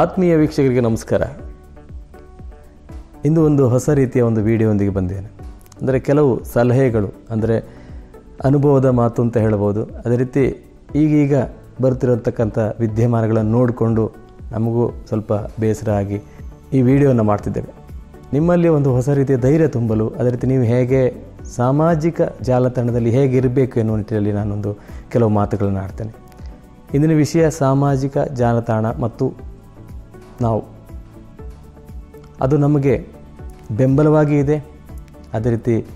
ಆತ್ಮೀಯ ವೀಕ್ಷಕರಿಗೆ ನಮಸ್ಕಾರ. ಇಂದು ಒಂದು ಹೊಸ ರೀತಿಯ ಒಂದು ವಿಡಿಯೋದೊಂದಿಗೆ ಬಂದಿದ್ದೇನೆ. ಅಂದರೆ ಕೆಲವು ಸಲಹೆಗಳು, ಅಂದರೆ ಅನುಭವದ ಮಾತು ಅಂತ ಹೇಳ್ಬೋದು. ಅದೇ ರೀತಿ ಈಗೀಗ ಬರ್ತಿರತಕ್ಕಂಥ ವಿದ್ಯಮಾನಗಳನ್ನು ನೋಡಿಕೊಂಡು ನಮಗೂ ಸ್ವಲ್ಪ ಬೇಸರ ಆಗಿ ಈ ವಿಡಿಯೋನ ಮಾಡ್ತಿದ್ದೇವೆ. ನಿಮ್ಮಲ್ಲಿ ಒಂದು ಹೊಸ ರೀತಿಯ ಧೈರ್ಯ ತುಂಬಲು, ಅದೇ ರೀತಿ ನೀವು ಹೇಗೆ ಸಾಮಾಜಿಕ ಜಾಲತಾಣದಲ್ಲಿ ಹೇಗಿರಬೇಕು ಎನ್ನುವ ನಿಟ್ಟಿನಲ್ಲಿ ನಾನೊಂದು ಕೆಲವು ಮಾತುಗಳನ್ನು ಆಡ್ತೇನೆ. ಇಂದಿನ ವಿಷಯ ಸಾಮಾಜಿಕ ಜಾಲತಾಣ ಮತ್ತು ನಾವು. ಅದು ನಮಗೆ ಬೆಂಬಲವಾಗಿ ಇದೆ. ಅದೇ ರೀತಿ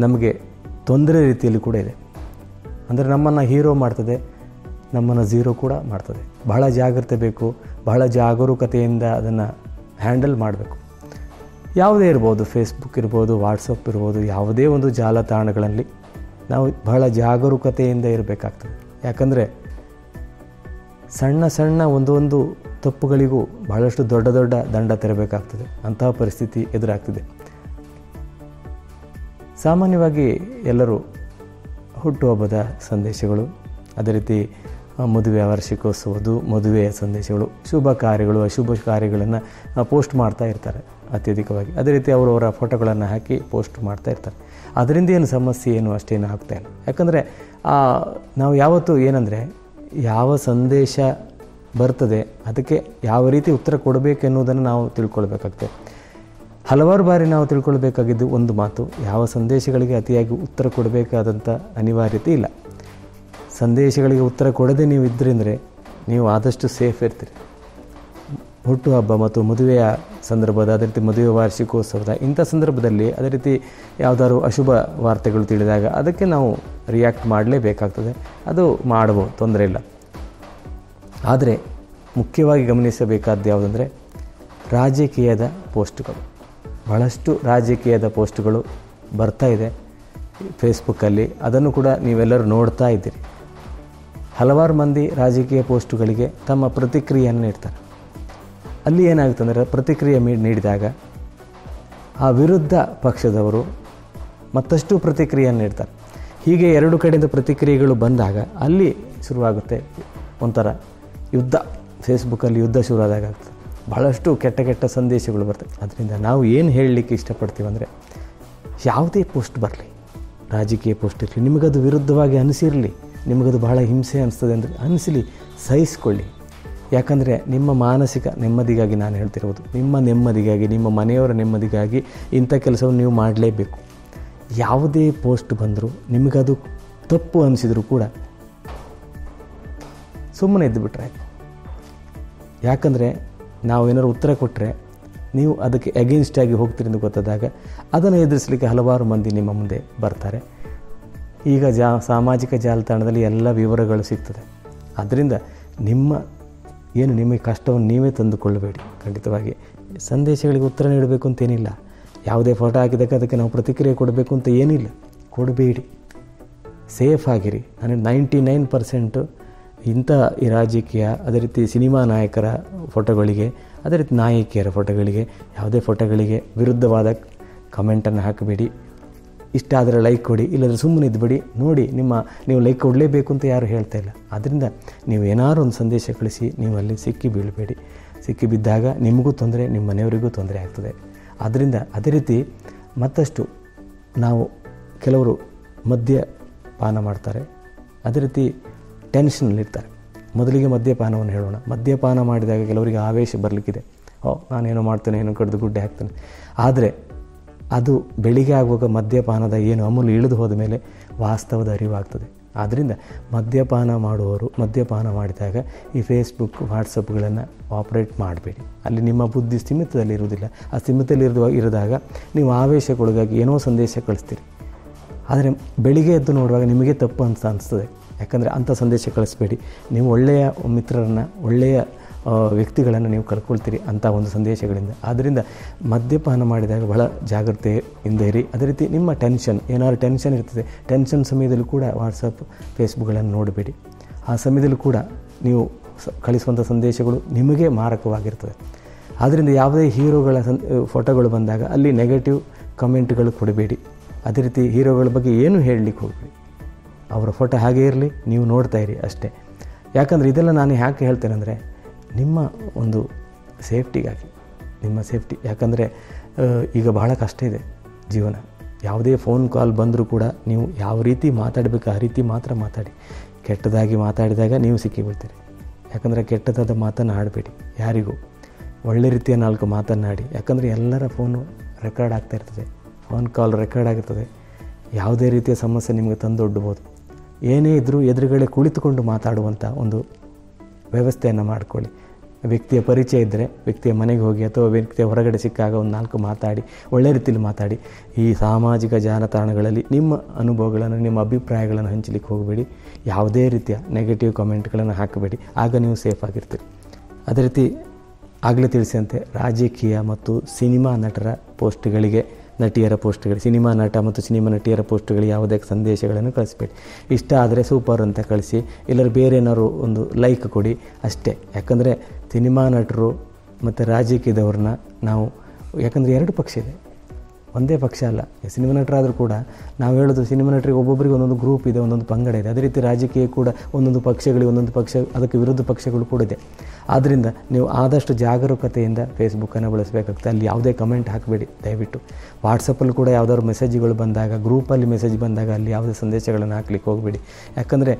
ನಮಗೆ ತೊಂದರೆ ರೀತಿಯಲ್ಲಿ ಕೂಡ ಇದೆ. ಅಂದರೆ ನಮ್ಮನ್ನು ಹೀರೋ ಮಾಡ್ತದೆ, ನಮ್ಮನ್ನು ಝೀರೋ ಕೂಡ ಮಾಡ್ತದೆ. ಬಹಳ ಜಾಗ್ರತೆ ಬೇಕು, ಬಹಳ ಜಾಗರೂಕತೆಯಿಂದ ಅದನ್ನು ಹ್ಯಾಂಡಲ್ ಮಾಡಬೇಕು. ಯಾವುದೇ ಇರ್ಬೋದು ಫೇಸ್ಬುಕ್ ಇರ್ಬೋದು ವಾಟ್ಸಪ್ ಇರ್ಬೋದು, ಯಾವುದೇ ಒಂದು ಜಾಲತಾಣಗಳಲ್ಲಿ ನಾವು ಬಹಳ ಜಾಗರೂಕತೆಯಿಂದ ಇರಬೇಕಾಗ್ತದೆ. ಯಾಕಂದರೆ ಸಣ್ಣ ಸಣ್ಣ ಒಂದೊಂದು ತಪ್ಪುಗಳಿಗೂ ಬಹಳಷ್ಟು ದೊಡ್ಡ ದೊಡ್ಡ ದಂಡ ತೆರಬೇಕಾಗ್ತದೆ. ಅಂತಹ ಪರಿಸ್ಥಿತಿ ಎದುರಾಗ್ತಿದೆ. ಸಾಮಾನ್ಯವಾಗಿ ಎಲ್ಲರೂ ಹುಟ್ಟುಹಬ್ಬದ ಸಂದೇಶಗಳು, ಅದೇ ರೀತಿ ಮದುವೆ ವಾರ್ಷಿಕೋತ್ಸವದ್ದು, ಮದುವೆಯ ಸಂದೇಶಗಳು, ಶುಭ ಕಾರ್ಯಗಳು, ಅಶುಭ ಕಾರ್ಯಗಳನ್ನು ಪೋಸ್ಟ್ ಮಾಡ್ತಾ ಇರ್ತಾರೆ ಅತ್ಯಧಿಕವಾಗಿ. ಅದೇ ರೀತಿ ಅವರವರ ಫೋಟೋಗಳನ್ನು ಹಾಕಿ ಪೋಸ್ಟ್ ಮಾಡ್ತಾ ಇರ್ತಾರೆ. ಅದರಿಂದ ಏನು ಸಮಸ್ಯೆ ಏನು ಅಷ್ಟೇನು ಆಗ್ತಾ ಇಲ್ಲ. ಯಾಕಂದರೆ ನಾವು ಯಾವತ್ತೂ ಏನಂದರೆ, ಯಾವ ಸಂದೇಶ ಬರ್ತದೆ. ಅದಕ್ಕೆ ಯಾವ ರೀತಿ ಉತ್ತರ ಕೊಡಬೇಕು ಎನ್ನುವುದನ್ನು ನಾವು ತಿಳ್ಕೊಳ್ಬೇಕಾಗ್ತದೆ ಹಲವಾರು ಬಾರಿ ನಾವು ತಿಳ್ಕೊಳ್ಬೇಕಾಗಿದ್ದು ಒಂದು ಮಾತು, ಯಾವ ಸಂದೇಶಗಳಿಗೆ ಅತಿಯಾಗಿ ಉತ್ತರ ಕೊಡಬೇಕಾದಂಥ ಅನಿವಾರ್ಯತೆ ಇಲ್ಲ. ಸಂದೇಶಗಳಿಗೆ ಉತ್ತರ ಕೊಡದೆ ನೀವು ಇದ್ದರೆ ನೀವು ಆದಷ್ಟು ಸೇಫ್ ಇರ್ತೀರಿ. ಹುಟ್ಟುಹಬ್ಬ ಮತ್ತು ಮದುವೆಯ ಸಂದರ್ಭದ, ಅದೇ ರೀತಿ ಮದುವೆ ವಾರ್ಷಿಕೋತ್ಸವದ, ಇಂಥ ಸಂದರ್ಭದಲ್ಲಿ ಅದೇ ರೀತಿ ಯಾವುದಾದ್ರು ಅಶುಭ ವಾರ್ತೆಗಳು ತಿಳಿದಾಗ ಅದಕ್ಕೆ ನಾವು ರಿಯಾಕ್ಟ್ ಮಾಡಲೇಬೇಕಾಗ್ತದೆ. ಅದು ಮಾಡ್ಬೋದು ತೊಂದರೆ ಇಲ್ಲ. ಆದರೆ ಮುಖ್ಯವಾಗಿ ಗಮನಿಸಬೇಕಾದ್ದು ಯಾವುದಂದರೆ ರಾಜಕೀಯದ ಪೋಸ್ಟ್ಗಳು. ಬಹಳಷ್ಟು ರಾಜಕೀಯದ ಪೋಸ್ಟ್ಗಳು ಬರ್ತಾ ಇದೆ ಫೇಸ್ಬುಕ್ಕಲ್ಲಿ. ಅದನ್ನು ಕೂಡ ನೀವೆಲ್ಲರೂ ನೋಡ್ತಾ ಇದ್ದೀರಿ. ಹಲವಾರು ಮಂದಿ ರಾಜಕೀಯ ಪೋಸ್ಟ್ಗಳಿಗೆ ತಮ್ಮ ಪ್ರತಿಕ್ರಿಯೆಯನ್ನು ನೀಡ್ತಾರೆ. ಅಲ್ಲಿ ಏನಾಗುತ್ತೆ ಅಂದರೆ ಪ್ರತಿಕ್ರಿಯೆ ನೀಡಿದಾಗ ಆ ವಿರುದ್ಧ ಪಕ್ಷದವರು ಮತ್ತಷ್ಟು ಪ್ರತಿಕ್ರಿಯೆಯನ್ನು ನೀಡ್ತಾರೆ. ಹೀಗೆ ಎರಡು ಕಡೆಯಿಂದ ಪ್ರತಿಕ್ರಿಯೆಗಳು ಬಂದಾಗ ಅಲ್ಲಿ ಶುರುವಾಗುತ್ತೆ ಒಂಥರ ಯುದ್ಧ. ಫೇಸ್ಬುಕ್ಕಲ್ಲಿ ಯುದ್ಧ ಶುರುವಾದಾಗ ಬಹಳಷ್ಟು ಕೆಟ್ಟ ಕೆಟ್ಟ ಸಂದೇಶಗಳು ಬರ್ತವೆ. ಅದರಿಂದ ನಾವು ಏನು ಹೇಳಲಿಕ್ಕೆ ಇಷ್ಟಪಡ್ತೀವಿ ಅಂದರೆ, ಯಾವುದೇ ಪೋಸ್ಟ್ ಬರಲಿ, ರಾಜಕೀಯ ಪೋಸ್ಟ್ ಇರಲಿ, ನಿಮಗದು ವಿರುದ್ಧವಾಗಿ ಅನಿಸಿರಲಿ, ನಿಮಗದು ಬಹಳ ಹಿಂಸೆ ಅನಿಸ್ತದೆ ಅಂದರೆ ಅನಿಸಲಿ, ಸಹಿಸ್ಕೊಳ್ಳಿ. ಯಾಕಂದರೆ ನಿಮ್ಮ ಮಾನಸಿಕ ನೆಮ್ಮದಿಗಾಗಿ ನಾನು ಹೇಳ್ತಿರ್ಬೋದು ನಿಮ್ಮ ನೆಮ್ಮದಿಗಾಗಿ, ನಿಮ್ಮ ಮನೆಯವರ ನೆಮ್ಮದಿಗಾಗಿ ಇಂಥ ಕೆಲಸವನ್ನು ನೀವು ಮಾಡಲೇಬೇಕು. ಯಾವುದೇ ಪೋಸ್ಟ್ ಬಂದರೂ ನಿಮಗದು ತಪ್ಪು ಅನಿಸಿದರೂ ಕೂಡ ಸುಮ್ಮನೆ ಇದ್ದುಬಿಟ್ರೆ ಯಾಕಂದರೆ ನಾವು ಏನಾದ್ರು ಉತ್ತರ ಕೊಟ್ಟರೆ ನೀವು ಅದಕ್ಕೆ ಅಗೇನ್ಸ್ಟ್ ಆಗಿ ಹೋಗ್ತೀರಿ ಎಂದು ಗೊತ್ತಾದಾಗ ಅದನ್ನು ಎದುರಿಸಲಿಕ್ಕೆ ಹಲವಾರು ಮಂದಿ ನಿಮ್ಮ ಮುಂದೆ ಬರ್ತಾರೆ. ಈಗ ಜಾ, ಸಾಮಾಜಿಕ ಜಾಲತಾಣದಲ್ಲಿ ಎಲ್ಲ ವಿವರಗಳು ಸಿಗ್ತದೆ. ಆದ್ದರಿಂದ ನಿಮ್ಮ ಏನು ನಿಮಗೆ ಕಷ್ಟವನ್ನು ನೀವೇ ತಂದುಕೊಳ್ಳಬೇಡಿ. ಖಂಡಿತವಾಗಿ ಸಂದೇಶಗಳಿಗೆ ಉತ್ತರ ನೀಡಬೇಕು ಅಂತೇನಿಲ್ಲ ಯಾವುದೇ ಫೋಟೋ ಹಾಕಿದಾಗ ಅದಕ್ಕೆ ನಾವು ಪ್ರತಿಕ್ರಿಯೆ ಕೊಡಬೇಕು ಅಂತ ಏನಿಲ್ಲ. ಕೊಡಬೇಡಿ. ಸೇಫ್ ಆಗಿರಿ. ನನಗೆ ನೈಂಟಿ ನೈನ್ ಪರ್ಸೆಂಟು ಇಂಥ ರಾಜಕೀಯ, ಅದೇ ರೀತಿ ಸಿನಿಮಾ ನಾಯಕರ ಫೋಟೋಗಳಿಗೆ, ಅದೇ ರೀತಿ ನಾಯಕಿಯರ ಫೋಟೋಗಳಿಗೆ, ಯಾವುದೇ ಫೋಟೋಗಳಿಗೆ ವಿರುದ್ಧವಾದ ಕಮೆಂಟನ್ನು ಹಾಕಬೇಡಿ. ಇಷ್ಟ ಆದರೆ ಲೈಕ್ ಕೊಡಿ, ಇಲ್ಲದ್ರೆ ಸುಮ್ಮನೆ ಇದ್ಬಿಡಿ. ನೋಡಿ, ನಿಮ್ಮ, ನೀವು ಲೈಕ್ ಕೊಡಲೇಬೇಕು ಅಂತ ಯಾರು ಹೇಳ್ತಾ ಇಲ್ಲ. ಆದ್ದರಿಂದ ನೀವು ಏನಾದ್ರು ಒಂದು ಸಂದೇಶ ಕಳಿಸಿ, ನೀವು ಅಲ್ಲಿ ಸಿಕ್ಕಿ ಬೀಳಬೇಡಿ. ಸಿಕ್ಕಿ ಬಿದ್ದಾಗ ನಿಮಗೂ ತೊಂದರೆ, ನಿಮ್ಮ ಮನೆಯವರಿಗೂ ತೊಂದರೆ ಆಗ್ತದೆ. ಆದ್ದರಿಂದ ಅದೇ ರೀತಿ ಮತ್ತಷ್ಟು ನಾವು ಕೆಲವರು ಮದ್ಯಪಾನ ಮಾಡ್ತಾರೆ. ಅದೇ ರೀತಿ ಟೆನ್ಷನಲ್ಲಿರ್ತಾರೆ. ಮೊದಲಿಗೆ ಮದ್ಯಪಾನವನ್ನು ಹೇಳೋಣ. ಮದ್ಯಪಾನ ಮಾಡಿದಾಗ ಕೆಲವರಿಗೆ ಆವೇಶ ಬರಲಿಕ್ಕಿದೆ. ಓ, ನಾನೇನೋ ಮಾಡ್ತೇನೆ, ಏನೋ ಕಡ್ದು ಗುಡ್ಡೆ ಹಾಕ್ತೇನೆ. ಆದರೆ ಅದು ಬೆಳಿಗ್ಗೆ ಆಗುವಾಗ ಮದ್ಯಪಾನದ ಏನು ಅಮೂಲ್ ಇಳಿದು ಹೋದ ಮೇಲೆ ವಾಸ್ತವದ ಅರಿವಾಗ್ತದೆ. ಆದ್ದರಿಂದ ಮದ್ಯಪಾನ ಮಾಡುವವರು ಮದ್ಯಪಾನ ಮಾಡಿದಾಗ ಈ ಫೇಸ್ಬುಕ್ ವಾಟ್ಸಪ್ಗಳನ್ನು ಆಪ್ರೇಟ್ ಮಾಡಬೇಡಿ. ಅಲ್ಲಿ ನಿಮ್ಮ ಬುದ್ಧಿ ಸ್ಥಿಮಿತದಲ್ಲಿ ಇರುವುದಿಲ್ಲ ಆ ಸ್ಥಿಮಿತದಲ್ಲಿ ಇರಿದಾಗ ನೀವು ಆವೇಶಕ್ಕೊಳಗಾಗಿ ಏನೋ ಸಂದೇಶ ಕಳಿಸ್ತೀರಿ. ಆದರೆ ಬೆಳಿಗ್ಗೆ ಎದ್ದು ನೋಡುವಾಗ ನಿಮಗೆ ತಪ್ಪು ಅಂತ ಅನಿಸ್ತದೆ. ಯಾಕಂದರೆ ಅಂಥ ಸಂದೇಶ ಕಳಿಸ್ಬೇಡಿ. ನೀವು ಒಳ್ಳೆಯ ಮಿತ್ರರನ್ನು, ಒಳ್ಳೆಯ ವ್ಯಕ್ತಿಗಳನ್ನು ನೀವು ಕರ್ಕೊಳ್ತೀರಿ ಅಂಥ ಒಂದು ಸಂದೇಶಗಳಿಂದ. ಆದ್ದರಿಂದ ಮದ್ಯಪಾನ ಮಾಡಿದಾಗ ಬಹಳ ಜಾಗ್ರತೆಯಿಂದ ಇರಿ. ಅದೇ ರೀತಿ ನಿಮ್ಮ ಟೆನ್ಷನ್, ಏನಾದ್ರು ಟೆನ್ಷನ್ ಇರ್ತದೆ, ಟೆನ್ಷನ್ ಸಮಯದಲ್ಲೂ ಕೂಡ ವಾಟ್ಸಪ್ ಫೇಸ್ಬುಕ್ಗಳನ್ನು ನೋಡಬೇಡಿ. ಆ ಸಮಯದಲ್ಲೂ ಕೂಡ ನೀವು ಕಳಿಸುವಂಥ ಸಂದೇಶಗಳು ನಿಮಗೆ ಮಾರಕವಾಗಿರ್ತದೆ. ಆದ್ದರಿಂದ ಯಾವುದೇ ಹೀರೋಗಳ ಫೋಟೋಗಳು ಬಂದಾಗ ಅಲ್ಲಿ ನೆಗೆಟಿವ್ ಕಮೆಂಟ್ಗಳು ಕೊಡಬೇಡಿ. ಅದೇ ರೀತಿ ಹೀರೋಗಳ ಬಗ್ಗೆ ಏನು ಹೇಳಲಿಕ್ಕೆ ಹೋಗಬೇಡಿ. ಅವರ ಫೋಟೋ ಹಾಗೇ ಇರಲಿ, ನೀವು ನೋಡ್ತಾ ಇರಿ ಅಷ್ಟೇ. ಯಾಕಂದರೆ ಇದೆಲ್ಲ ನಾನು ಯಾಕೆ ಹೇಳ್ತೇನೆ ಅಂದರೆ, ನಿಮ್ಮ ಒಂದು ಸೇಫ್ಟಿಗಾಗಿ, ನಿಮ್ಮ ಸೇಫ್ಟಿ. ಯಾಕಂದರೆ ಈಗ ಬಹಳ ಕಷ್ಟ ಇದೆ ಜೀವನ. ಯಾವುದೇ ಫೋನ್ ಕಾಲ್ ಬಂದರೂ ಕೂಡ ನೀವು ಯಾವ ರೀತಿ ಮಾತಾಡಬೇಕು ಆ ರೀತಿ ಮಾತ್ರ ಮಾತಾಡಿ. ಕೆಟ್ಟದಾಗಿ ಮಾತಾಡಿದಾಗ ನೀವು ಸಿಕ್ಕಿಬಿಡ್ತೀರಿ. ಯಾಕಂದರೆ ಕೆಟ್ಟದಾದ ಮಾತನ್ನು ಆಡಬೇಡಿ, ಯಾರಿಗೂ. ಒಳ್ಳೆ ರೀತಿಯ ನಾಲ್ಕು ಮಾತನ್ನಾಡಿ ಯಾಕಂದರೆ ಎಲ್ಲರ ಫೋನು ರೆಕಾರ್ಡ್ ಆಗ್ತಾ ಇರ್ತದೆ. ಫೋನ್ ಕಾಲ್ ರೆಕಾರ್ಡ್ ಆಗಿರ್ತದೆ. ಯಾವುದೇ ರೀತಿಯ ಸಮಸ್ಯೆ ನಿಮಗೆ ತಂದೊಡ್ಬೋದು ಏನೇ ಇದ್ದರೂ ಎದುರುಗಡೆ ಕುಳಿತುಕೊಂಡು ಮಾತಾಡುವಂಥ ಒಂದು ವ್ಯವಸ್ಥೆಯನ್ನು ಮಾಡಿಕೊಳ್ಳಿ. ವ್ಯಕ್ತಿಯ ಪರಿಚಯ ಇದ್ದರೆ ವ್ಯಕ್ತಿಯ ಮನೆಗೆ ಹೋಗಿ ಅಥವಾ ವ್ಯಕ್ತಿಯ ಹೊರಗಡೆ ಸಿಕ್ಕಾಗ ಒಂದು ನಾಲ್ಕು ಮಾತಾಡಿ, ಒಳ್ಳೆ ರೀತಿಯಲ್ಲಿ ಮಾತಾಡಿ. ಈ ಸಾಮಾಜಿಕ ಜಾಲತಾಣಗಳಲ್ಲಿ ನಿಮ್ಮ ಅನುಭವಗಳನ್ನು, ನಿಮ್ಮ ಅಭಿಪ್ರಾಯಗಳನ್ನು ಹಂಚಲಿಕ್ಕೆ ಹೋಗಬೇಡಿ. ಯಾವುದೇ ರೀತಿಯ ನೆಗೆಟಿವ್ ಕಮೆಂಟ್ಗಳನ್ನು ಹಾಕಬೇಡಿ. ಆಗ ನೀವು ಸೇಫ್ ಆಗಿರ್ತೀರಿ. ಅದೇ ರೀತಿ ಆಗಲೇ ತಿಳಿಸಿದಂತೆ ರಾಜಕೀಯ ಮತ್ತು ಸಿನಿಮಾ ನಟರ ಪೋಸ್ಟ್ಗಳಿಗೆ ನಟಿಯರ ಪೋಸ್ಟ್ಗಳು, ಸಿನಿಮಾ ನಟ ಮತ್ತು ಸಿನಿಮಾ ನಟಿಯರ ಪೋಸ್ಟ್ಗಳು ಯಾವುದೇ ಸಂದೇಶಗಳನ್ನು ಕಳಿಸ್ಬೇಡಿ. ಇಷ್ಟ ಆದರೆ ಸೂಪರ್ ಅಂತ ಕಳಿಸಿ ಇಲ್ಲರ ಬೇರೆ ಏನಾದ್ರು ಒಂದು ಲೈಕ್ ಕೊಡಿ ಅಷ್ಟೇ. ಯಾಕಂದರೆ ಸಿನಿಮಾ ನಟರು ಮತ್ತು ರಾಜಕೀಯದವ್ರನ್ನ ನಾವು, ಯಾಕಂದರೆ ಎರಡು ಪಕ್ಷ ಇದೆ. ಒಂದೇ ಪಕ್ಷ ಅಲ್ಲ ಸಿನಿಮಾ ನಟರಾದರೂ ಕೂಡ ನಾವು ಹೇಳೋದು ಸಿನಿಮಾ ನಟರಿಗೆ ಒಬ್ಬೊಬ್ಬರಿಗೆ ಒಂದೊಂದು ಗ್ರೂಪ್ ಇದೆ, ಒಂದೊಂದು ಪಂಗಡ ಇದೆ. ಅದೇ ರೀತಿ ರಾಜಕೀಯ ಕೂಡ ಒಂದೊಂದು ಪಕ್ಷಗಳಿಗೆ ಒಂದೊಂದು ಪಕ್ಷ, ಅದಕ್ಕೆ ವಿರುದ್ಧ ಪಕ್ಷಗಳು ಕೂಡ ಇದೆ. ಆದ್ದರಿಂದ ನೀವು ಆದಷ್ಟು ಜಾಗರೂಕತೆಯಿಂದ ಫೇಸ್ಬುಕ್ಕನ್ನು ಬಳಸಬೇಕಾಗ್ತದೆ ಅಲ್ಲಿ ಯಾವುದೇ ಕಮೆಂಟ್ ಹಾಕಬೇಡಿ, ದಯವಿಟ್ಟು. ವಾಟ್ಸಪ್ಪಲ್ಲಿ ಕೂಡ ಯಾವುದಾದ್ರು ಮೆಸೇಜ್ಗಳು ಬಂದಾಗ ಗ್ರೂಪಲ್ಲಿ ಮೆಸೇಜ್ ಬಂದಾಗ ಅಲ್ಲಿ ಯಾವುದೇ ಸಂದೇಶಗಳನ್ನು ಹಾಕ್ಲಿಕ್ಕೆ ಹೋಗಬೇಡಿ. ಯಾಕಂದರೆ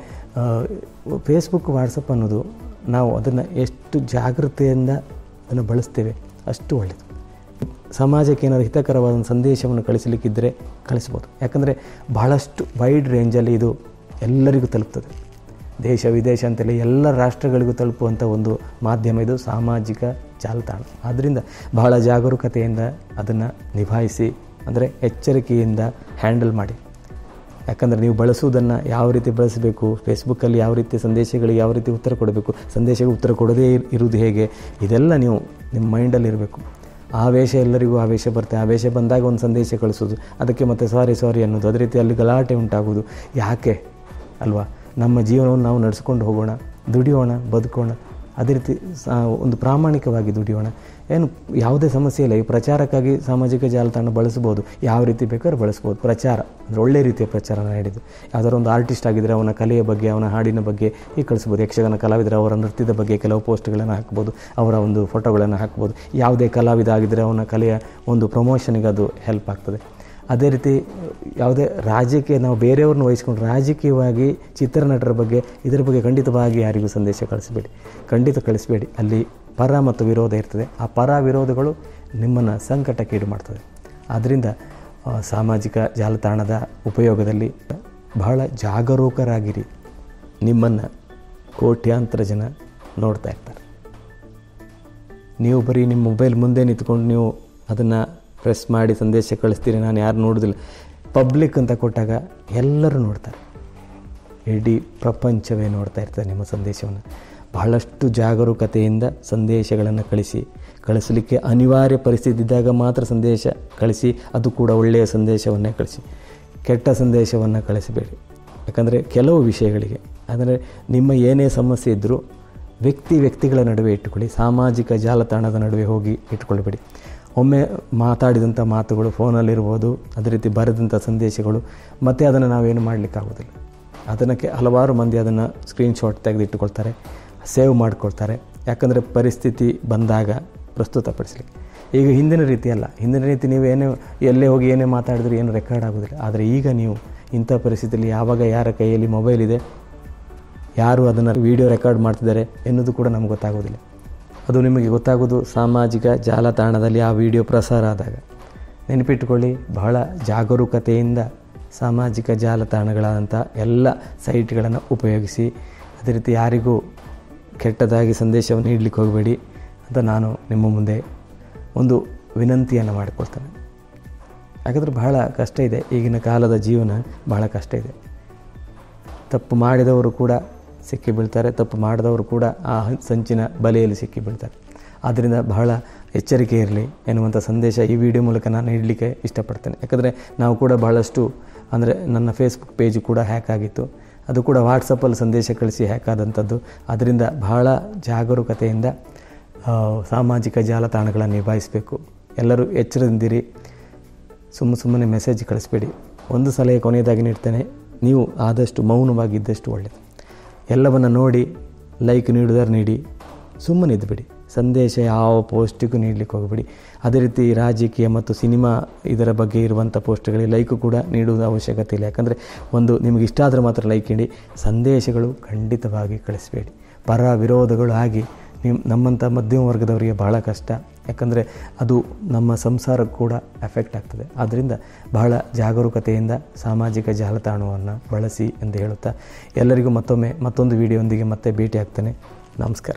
ಫೇಸ್ಬುಕ್ ವಾಟ್ಸಪ್ ಅನ್ನೋದು ನಾವು ಅದನ್ನು ಎಷ್ಟು ಜಾಗೃತೆಯಿಂದ ಅದನ್ನು ಬಳಸ್ತೇವೆ ಅಷ್ಟು ಒಳ್ಳೆಯದು ಸಮಾಜಕ್ಕೆ ಏನಾದರೂ ಹಿತಕರವಾದ ಒಂದು ಸಂದೇಶವನ್ನು ಕಳಿಸಲಿಕ್ಕಿದ್ದರೆ ಕಳಿಸ್ಬೋದು. ಯಾಕಂದರೆ ಬಹಳಷ್ಟು ವೈಡ್ ರೇಂಜಲ್ಲಿ ಇದು ಎಲ್ಲರಿಗೂ ತಲುಪ್ತದೆ. ದೇಶ, ವಿದೇಶ ಅಂತೇಳಿ ಎಲ್ಲ ರಾಷ್ಟ್ರಗಳಿಗೂ ತಲುಪುವಂಥ ಒಂದು ಮಾಧ್ಯಮ ಇದು, ಸಾಮಾಜಿಕ ಜಾಲತಾಣ. ಆದ್ದರಿಂದ ಬಹಳ ಜಾಗರೂಕತೆಯಿಂದ ಅದನ್ನು ನಿಭಾಯಿಸಿ, ಅಂದರೆ ಎಚ್ಚರಿಕೆಯಿಂದ ಹ್ಯಾಂಡಲ್ ಮಾಡಿ. ಯಾಕಂದರೆ ನೀವು ಬಳಸುವುದನ್ನು ಯಾವ ರೀತಿ ಬಳಸಬೇಕು ಫೇಸ್ಬುಕ್ಕಲ್ಲಿ ಯಾವ ರೀತಿ ಸಂದೇಶಗಳಿಗೆ ಯಾವ ರೀತಿ ಉತ್ತರ ಕೊಡಬೇಕು, ಸಂದೇಶಕ್ಕೆ ಉತ್ತರ ಕೊಡದೇ ಇರುವುದು ಹೇಗೆ, ಇದೆಲ್ಲ ನೀವು ನಿಮ್ಮ ಮೈಂಡಲ್ಲಿ ಇರಬೇಕು. ಆವೇಶ ಎಲ್ಲರಿಗೂ ಆವೇಶ ಬರ್ತದೆ ಆವೇಶ ಬಂದಾಗ ಒಂದು ಸಂದೇಶ ಕಳಿಸೋದು. ಅದಕ್ಕೆ ಮತ್ತೆ ಸಾರಿ ಸಾರಿ ಅನ್ನೋದು. ಅದೇ ರೀತಿ ಅಲ್ಲಿ ಗಲಾಟೆ ಉಂಟಾಗೋದು ಯಾಕೆ? ಅಲ್ವಾ? ನಮ್ಮ ಜೀವನವನ್ನು ನಾವು ನಡೆಸ್ಕೊಂಡು ಹೋಗೋಣ, ದುಡಿಯೋಣ, ಬದುಕೋಣ. ಅದೇ ರೀತಿ ಒಂದು ಪ್ರಾಮಾಣಿಕವಾಗಿ ದುಡಿಯೋಣ. ಏನು ಯಾವುದೇ ಸಮಸ್ಯೆ ಇಲ್ಲ. ಈ ಪ್ರಚಾರಕ್ಕಾಗಿ ಸಾಮಾಜಿಕ ಜಾಲತಾಣ ಬಳಸ್ಬೋದು ಯಾವ ರೀತಿ ಬೇಕಾದ್ರೂ ಬಳಸ್ಬೋದು ಪ್ರಚಾರ, ಅಂದರೆ ಒಳ್ಳೆ ರೀತಿಯ ಪ್ರಚಾರ ನಾನು ಹೇಳಿದ್ದು ಯಾವ್ದಾದ್ರು ಒಂದು ಆರ್ಟಿಸ್ಟ್ ಆಗಿದ್ದರೆ ಅವನ ಕಲೆಯ ಬಗ್ಗೆ, ಅವನ ಹಾಡಿನ ಬಗ್ಗೆ ಈ ಕಳಿಸ್ಬೋದು ಯಕ್ಷಗಾನ ಕಲಾವಿದರು ಅವರ ನೃತ್ಯದ ಬಗ್ಗೆ ಕೆಲವು ಪೋಸ್ಟ್ಗಳನ್ನು ಹಾಕ್ಬೋದು ಅವರ ಒಂದು ಫೋಟೋಗಳನ್ನು ಹಾಕ್ಬೋದು ಯಾವುದೇ ಕಲಾವಿದ ಆಗಿದ್ದರೆ ಅವನ ಕಲೆಯ ಒಂದು ಪ್ರಮೋಷನಿಗೆ ಅದು ಹೆಲ್ಪ್ ಆಗ್ತದೆ. ಅದೇ ರೀತಿ ಯಾವುದೇ ರಾಜಕೀಯ, ನಾವು ಬೇರೆಯವ್ರನ್ನ ವಹಿಸ್ಕೊಂಡು ರಾಜಕೀಯವಾಗಿ ಚಿತ್ರನಟರ ಬಗ್ಗೆ, ಇದರ ಬಗ್ಗೆ ಖಂಡಿತವಾಗಿ ಯಾರಿಗೂ ಸಂದೇಶ ಕಳಿಸಬೇಡಿ. ಖಂಡಿತ ಕಳಿಸಬೇಡಿ. ಅಲ್ಲಿ ಪರ ಮತ್ತು ವಿರೋಧ ಇರ್ತದೆ. ಆ ಪರ ವಿರೋಧಗಳು ನಿಮ್ಮನ್ನು ಸಂಕಟಕ್ಕೀಡು ಮಾಡ್ತದೆ ಆದ್ದರಿಂದ ಸಾಮಾಜಿಕ ಜಾಲತಾಣದ ಉಪಯೋಗದಲ್ಲಿ ಬಹಳ ಜಾಗರೂಕರಾಗಿರಿ. ನಿಮ್ಮನ್ನು ಕೋಟ್ಯಾಂತರ ಜನ ನೋಡ್ತಾ ಇರ್ತಾರೆ. ನೀವು ಬರೀ ನಿಮ್ಮ ಮೊಬೈಲ್ ಮುಂದೆ ನಿಂತ್ಕೊಂಡು ನೀವು ಅದನ್ನು ಪ್ರೆಸ್ ಮಾಡಿ ಸಂದೇಶ ಕಳಿಸ್ತೀರಿ, ನಾನು ಯಾರು ನೋಡೋದಿಲ್ಲ. ಪಬ್ಲಿಕ್ ಅಂತ ಕೊಟ್ಟಾಗ ಎಲ್ಲರೂ ನೋಡ್ತಾರೆ. ಇಡೀ ಪ್ರಪಂಚವೇ ನೋಡ್ತಾ ಇರ್ತದೆ ನಿಮ್ಮ ಸಂದೇಶವನ್ನು. ಬಹಳಷ್ಟು ಜಾಗರೂಕತೆಯಿಂದ ಸಂದೇಶಗಳನ್ನು ಕಳಿಸಿ. ಕಳಿಸಲಿಕ್ಕೆ ಅನಿವಾರ್ಯ ಪರಿಸ್ಥಿತಿ ಇದ್ದಾಗ ಮಾತ್ರ ಸಂದೇಶ ಕಳಿಸಿ, ಅದು ಕೂಡ ಒಳ್ಳೆಯ ಸಂದೇಶವನ್ನೇ ಕಳಿಸಿ. ಕೆಟ್ಟ ಸಂದೇಶವನ್ನು ಕಳಿಸಬೇಡಿ. ಯಾಕಂದರೆ ಕೆಲವು ವಿಷಯಗಳಿಗೆ ಅಂದರೆ ನಿಮ್ಮ ಏನೇ ಸಮಸ್ಯೆ ಇದ್ದರೂ ವ್ಯಕ್ತಿ ವ್ಯಕ್ತಿಗಳ ನಡುವೆ ಇಟ್ಟುಕೊಳ್ಳಿ, ಸಾಮಾಜಿಕ ಜಾಲತಾಣದ ನಡುವೆ ಹೋಗಿ ಇಟ್ಕೊಳ್ಬೇಡಿ ಒಮ್ಮೆ ಮಾತಾಡಿದಂಥ ಮಾತುಗಳು ಫೋನಲ್ಲಿರ್ಬೋದು, ಅದೇ ರೀತಿ ಬರೆದಂಥ ಸಂದೇಶಗಳು, ಮತ್ತು ಅದನ್ನು ನಾವೇನು ಮಾಡಲಿಕ್ಕಾಗೋದಿಲ್ಲ. ಅದನ್ನಕ್ಕೆ ಹಲವಾರು ಮಂದಿ ಅದನ್ನು ಸ್ಕ್ರೀನ್ಶಾಟ್ ತೆಗೆದಿಟ್ಟುಕೊಳ್ತಾರೆ. ಸೇವ್ ಮಾಡಿಕೊಳ್ತಾರೆ. ಯಾಕಂದರೆ ಪರಿಸ್ಥಿತಿ ಬಂದಾಗ ಪ್ರಸ್ತುತಪಡಿಸಲಿಕ್ಕೆ. ಈಗ ಹಿಂದಿನ ರೀತಿ ಅಲ್ಲ. ಹಿಂದಿನ ರೀತಿ ನೀವು ಏನೇ ಎಲ್ಲೇ ಹೋಗಿ ಏನೇ ಮಾತಾಡಿದ್ರು ಏನು ರೆಕಾರ್ಡ್ ಆಗೋದಿಲ್ಲ. ಆದರೆ ಈಗ ನೀವು ಇಂಥ ಪರಿಸ್ಥಿತಿಯಲ್ಲಿ ಯಾವಾಗ ಯಾರ ಕೈಯಲ್ಲಿ ಮೊಬೈಲ್ ಇದೆ, ಯಾರು ಅದನ್ನು ವಿಡಿಯೋ ರೆಕಾರ್ಡ್ ಮಾಡ್ತಿದ್ದಾರೆ ಎನ್ನುವುದು ಕೂಡ ನಮ್ಗೆ ಗೊತ್ತಾಗೋದಿಲ್ಲ ಅದು ನಿಮಗೆ ಗೊತ್ತಾಗೋದು ಸಾಮಾಜಿಕ ಜಾಲತಾಣದಲ್ಲಿ ಆ ವಿಡಿಯೋ ಪ್ರಸಾರ ಆದಾಗ. ನೆನಪಿಟ್ಟುಕೊಳ್ಳಿ ಬಹಳ ಜಾಗರೂಕತೆಯಿಂದ ಸಾಮಾಜಿಕ ಜಾಲತಾಣಗಳಾದಂಥ ಎಲ್ಲ ಸೈಟ್ಗಳನ್ನು ಉಪಯೋಗಿಸಿ, ಅದೇ ರೀತಿ ಯಾರಿಗೂ ಕೆಟ್ಟದಾಗಿ ಸಂದೇಶವನ್ನು ನೀಡಲಿಕ್ಕೆ ಹೋಗಬೇಡಿ ಅಂತ ನಾನು ನಿಮ್ಮ ಮುಂದೆ ಒಂದು ವಿನಂತಿಯನ್ನು ಮಾಡಿಕೊಳ್ತೇನೆ. ಯಾಕಂದರೆ ಬಹಳ ಕಷ್ಟ ಇದೆ. ಈಗಿನ ಕಾಲದ ಜೀವನ ಬಹಳ ಕಷ್ಟ ಇದೆ. ತಪ್ಪು ಮಾಡಿದವರು ಕೂಡ ಸಿಕ್ಕಿ ಬೀಳ್ತಾರೆ ತಪ್ಪು ಮಾಡಿದವರು ಕೂಡ ಆ ಸಂಚಿನ ಬಲೆಯಲ್ಲಿ ಸಿಕ್ಕಿ ಬೀಳ್ತಾರೆ ಆದ್ದರಿಂದ ಬಹಳ ಎಚ್ಚರಿಕೆ ಇರಲಿ ಎನ್ನುವಂಥ ಸಂದೇಶ ಈ ವಿಡಿಯೋ ಮೂಲಕ ನಾನು ನೀಡಲಿಕ್ಕೆ ಇಷ್ಟಪಡ್ತೇನೆ. ಯಾಕಂದರೆ ನಾವು ಕೂಡ ಬಹಳಷ್ಟು, ಅಂದರೆ ನನ್ನ ಫೇಸ್ಬುಕ್ ಪೇಜ್ ಕೂಡ ಹ್ಯಾಕ್ ಆಗಿತ್ತು. ಅದು ಕೂಡ ವಾಟ್ಸಪ್ಪಲ್ಲಿ ಸಂದೇಶ ಕಳಿಸಿ ಹ್ಯಾಕ್ ಆದಂಥದ್ದು ಅದರಿಂದ ಬಹಳ ಜಾಗರೂಕತೆಯಿಂದ ಸಾಮಾಜಿಕ ಜಾಲತಾಣಗಳನ್ನು ನಿಭಾಯಿಸಬೇಕು. ಎಲ್ಲರೂ ಎಚ್ಚರದಿಂದಿರಿ. ಸುಮ್ಮ ಸುಮ್ಮನೆ ಮೆಸೇಜ್ ಕಳಿಸ್ಬೇಡಿ. ಒಂದು ಸಲಹೆ ಕೊನೆಯದಾಗಿ ನೀಡ್ತೇನೆ. ನೀವು ಆದಷ್ಟು ಮೌನವಾಗಿದ್ದಷ್ಟು ಒಳ್ಳೆಯದು ಎಲ್ಲವನ್ನು ನೋಡಿ ಲೈಕ್ ನೀಡಿದರೆ ನೀಡಿ, ಸುಮ್ಮನೆ ಇದ್ದುಬಿಡಿ ಸಂದೇಶ ಯಾವ ಪೋಸ್ಟಿಗೂ ನೀಡಲಿಕ್ಕೆ ಹೋಗಬೇಡಿ. ಅದೇ ರೀತಿ ರಾಜಕೀಯ ಮತ್ತು ಸಿನಿಮಾ ಇದರ ಬಗ್ಗೆ ಇರುವಂಥ ಪೋಸ್ಟ್ಗಳಿಗೆ ಲೈಕು ಕೂಡ ನೀಡುವುದು ಅವಶ್ಯಕತೆ ಇಲ್ಲ. ಯಾಕಂದರೆ ಒಂದು ನಿಮಗೆ ಇಷ್ಟ ಆದರೆ ಮಾತ್ರ ಲೈಕ್ ಇಡಿ ಸಂದೇಶಗಳು ಖಂಡಿತವಾಗಿ ಕಳಿಸಬೇಡಿ. ಪರ ವಿರೋಧಗಳು ಆಗಿ ನಿಮ್ಮ ನಮ್ಮಂಥ ಮಧ್ಯಮ ವರ್ಗದವರಿಗೆ ಬಹಳ ಕಷ್ಟ. ಯಾಕಂದರೆ ಅದು ನಮ್ಮ ಸಂಸಾರಕ್ಕೆ ಕೂಡ ಎಫೆಕ್ಟ್ ಆಗ್ತದೆ. ಆದ್ದರಿಂದ ಬಹಳ ಜಾಗರೂಕತೆಯಿಂದ ಸಾಮಾಜಿಕ ಜಾಲತಾಣವನ್ನು ಬಳಸಿ ಎಂದು ಹೇಳುತ್ತಾ ಎಲ್ಲರಿಗೂ ಮತ್ತೊಮ್ಮೆ ಮತ್ತೊಂದು ವಿಡಿಯೋಂದಿಗೆ ಮತ್ತೆ ಭೇಟಿ ಆಗ್ತೇನೆ ನಮಸ್ಕಾರ.